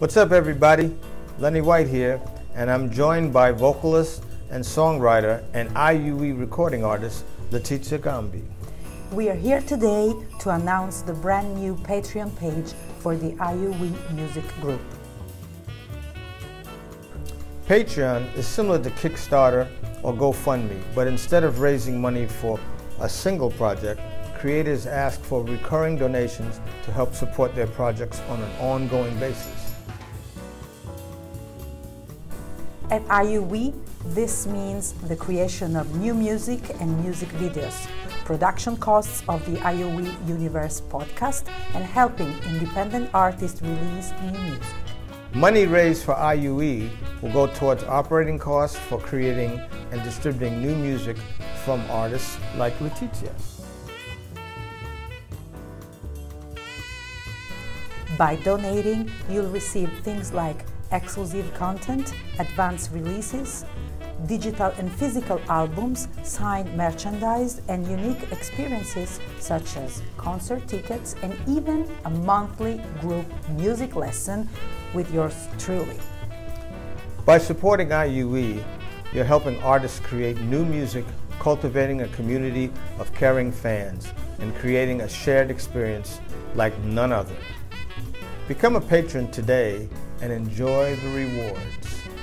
What's up, everybody? Lenny White here, and I'm joined by vocalist and songwriter and IYOUWE recording artist Letitia Gambi. We are here today to announce the brand new Patreon page for the IYOUWE Music Group. Patreon is similar to Kickstarter or GoFundMe, but instead of raising money for a single project, creators ask for recurring donations to help support their projects on an ongoing basis. At IYOUWE, this means the creation of new music and music videos, production costs of the IYOUWE Universe podcast, and helping independent artists release new music. Money raised for IYOUWE will go towards operating costs for creating and distributing new music from artists like Letitia. By donating, you'll receive things like exclusive content, advanced releases, digital and physical albums, signed merchandise, and unique experiences such as concert tickets and even a monthly group music lesson with yours truly. By supporting IYOUWE, you're helping artists create new music, cultivating a community of caring fans, and creating a shared experience like none other. Become a patron today and enjoy the rewards.